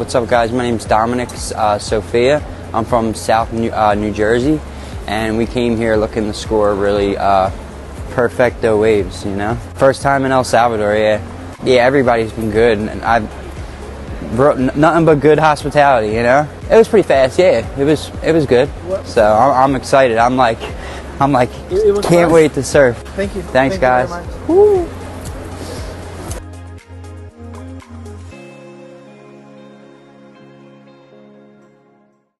What's up, guys? My name's Dominic uh, Sophia. I'm from South New, uh, New Jersey, and we came here looking to score really uh, perfecto waves. You know, first time in El Salvador. Yeah, yeah. Everybody's been good, and I've brought nothing but good hospitality. You know, it was pretty fast. Yeah, it was. It was good. So I'm, I'm excited. I'm like, I'm like, can't fun. wait to surf. Thank you. Thanks, Thank guys. much.